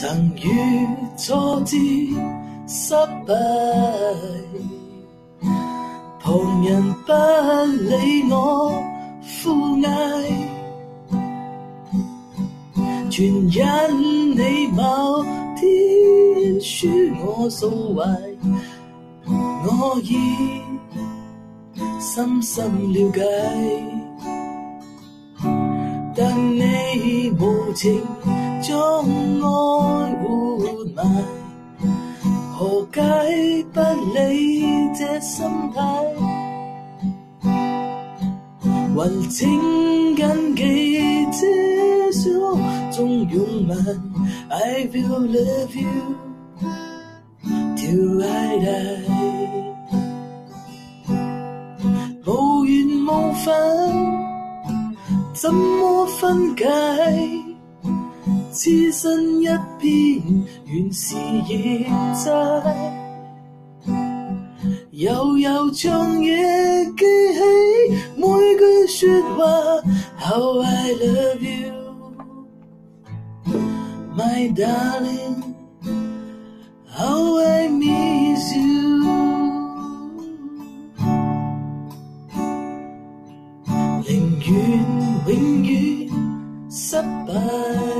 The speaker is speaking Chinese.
曾遇挫折失败，旁人不理我呼嗌，全因你某天输我数怀，我已深深了解，但你无情。将爱活埋，何解不理这心态？还请紧记这手中拥吻，I will love you till I die。无缘无份，怎么分解？痴心一片，原是孽债。悠悠长夜，记起每句说话。How I love you, my darling. How I miss you. 宁愿永远失败。